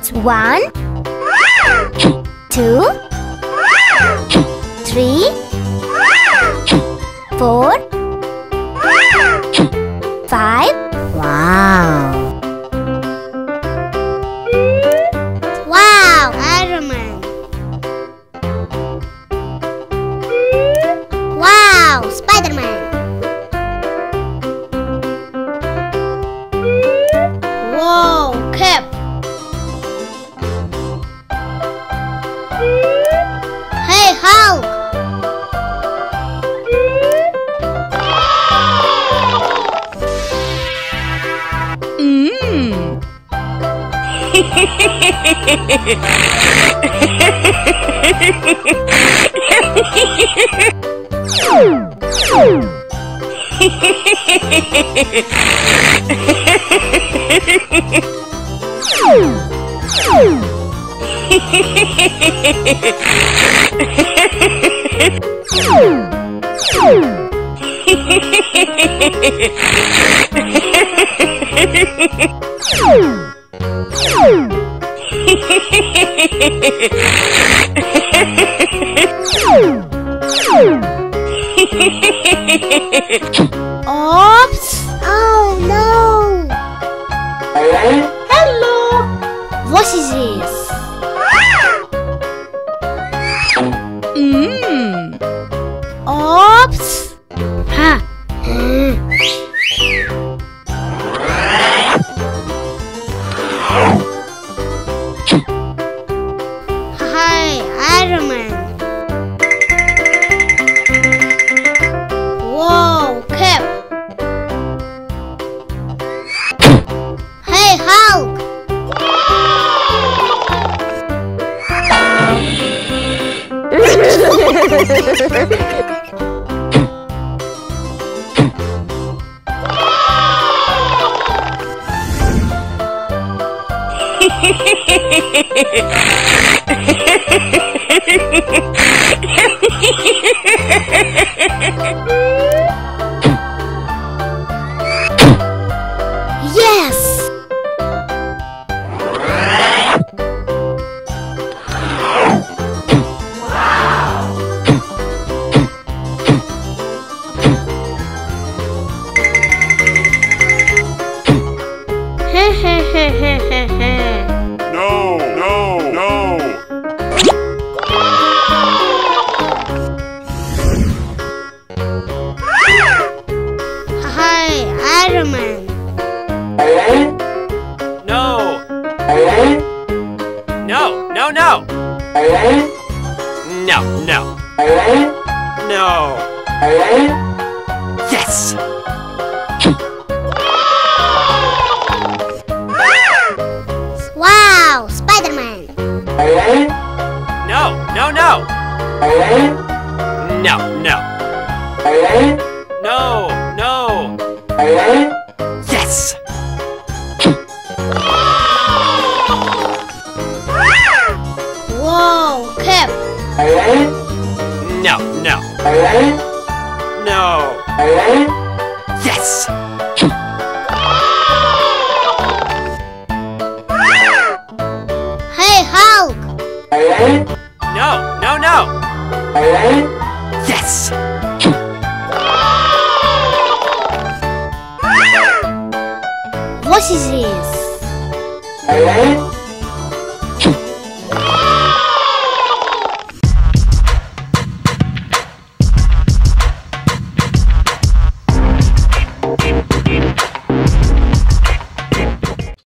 It's one, two, three, four, Hehehehe Oops. Oh no. Hello. What is this? Mmm. Yes. No, no, no. Hi, Iron Man. No. No, no, no. No, no. No. Yes. No, no, no. No, no. No, no. Yes. Whoa, Cap. No, no. No. Yes. Yes. What is this?